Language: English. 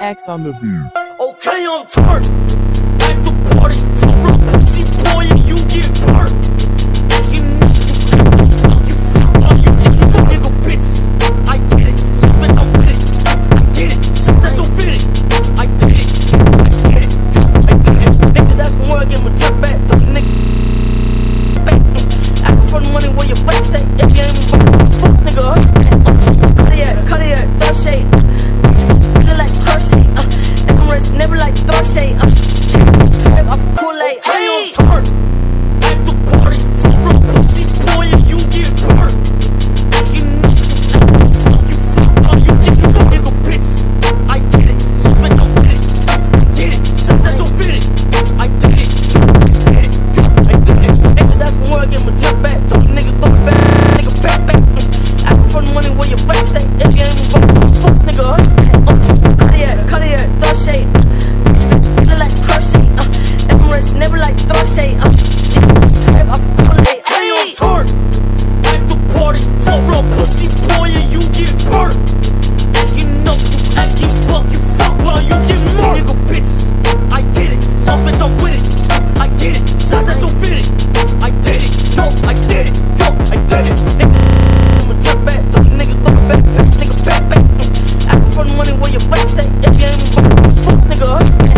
X on the beat. Okay, I'm turned. At the party, pussy boy, you get hurt. You fuck you nigga. I get it, I get it. I get it, don't fit it. I it, I it, I it. Niggas I back. Nigga, back, back, mm. money where your at. If you ain't fuck, fuck, nigga, a rap, say if you ain't a rap, fuck nigga.